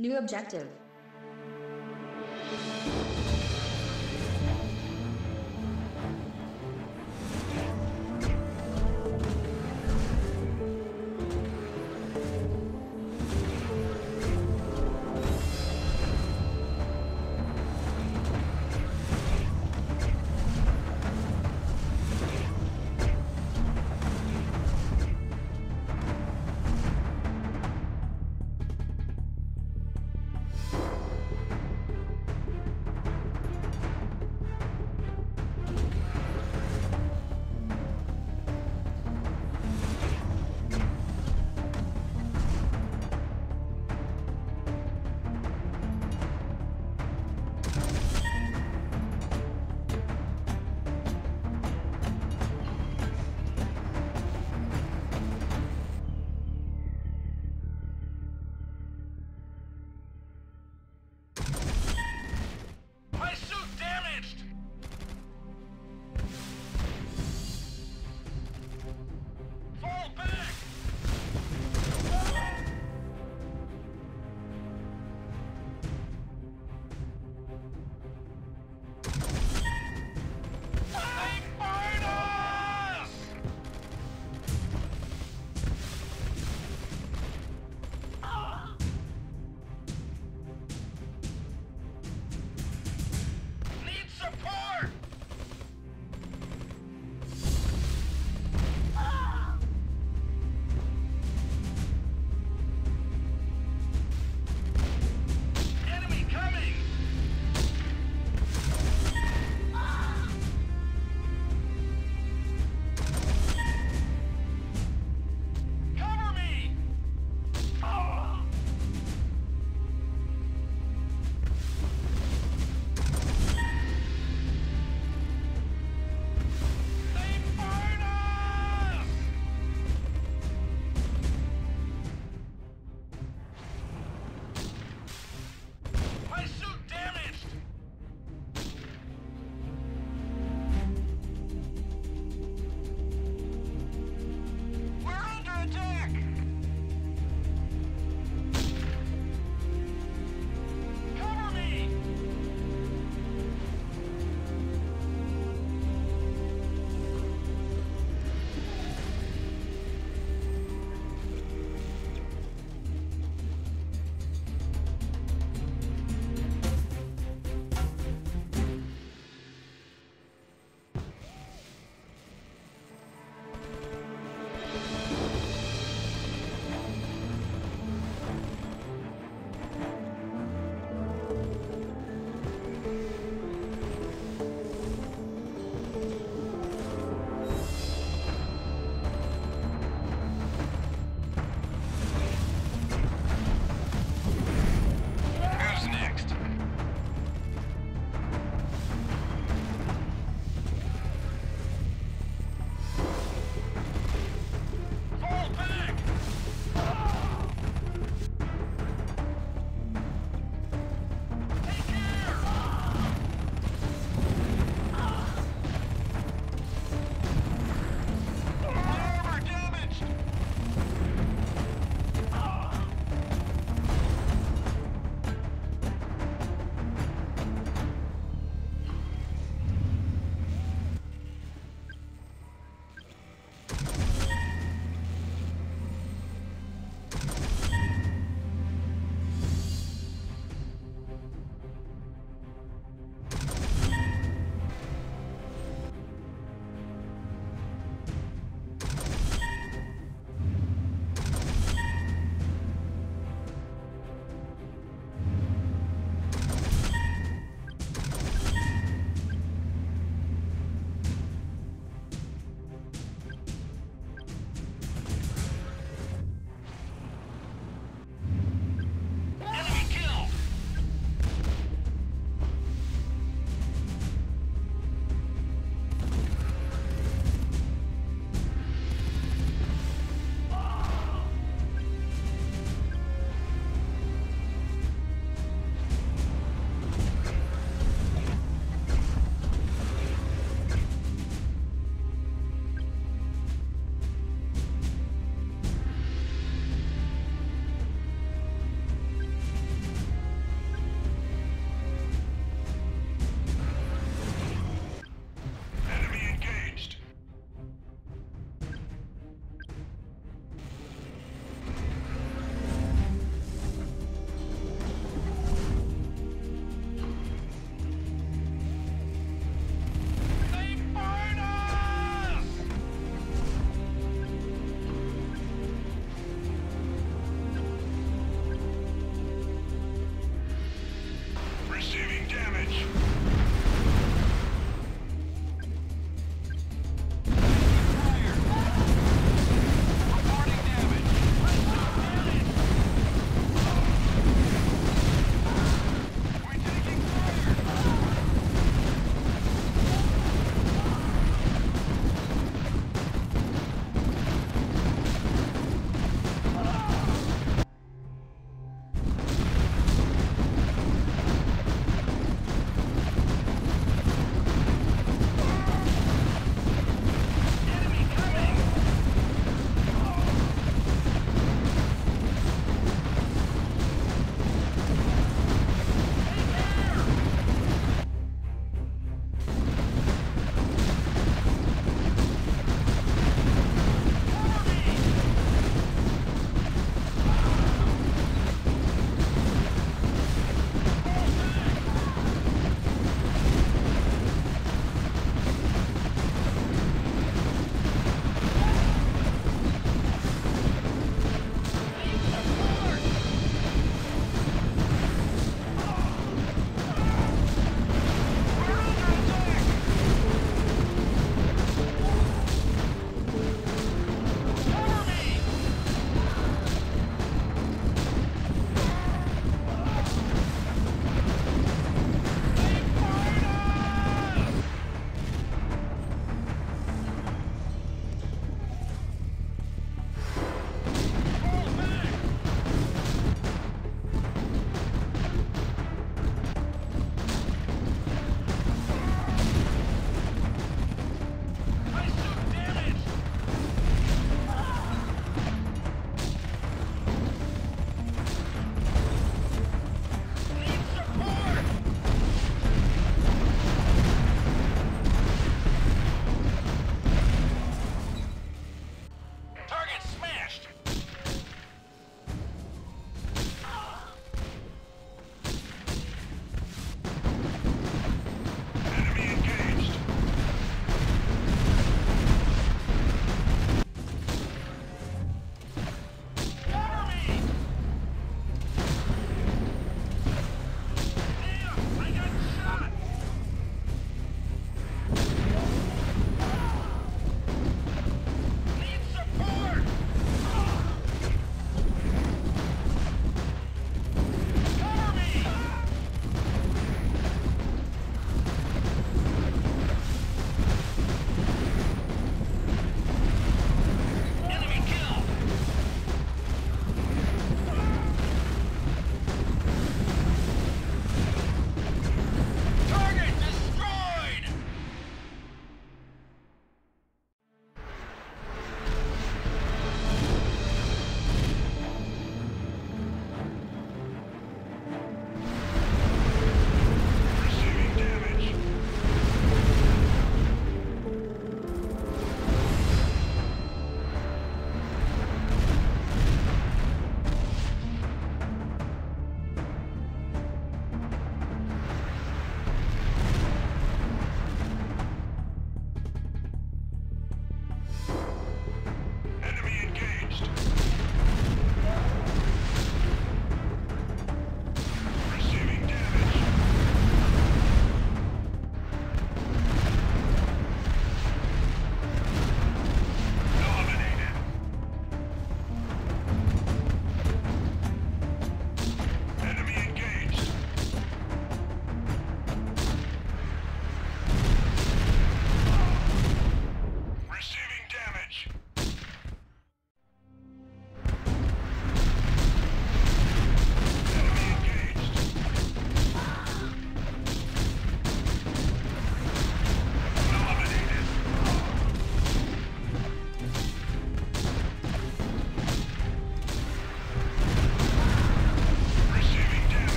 New objective. Surprise!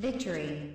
Victory.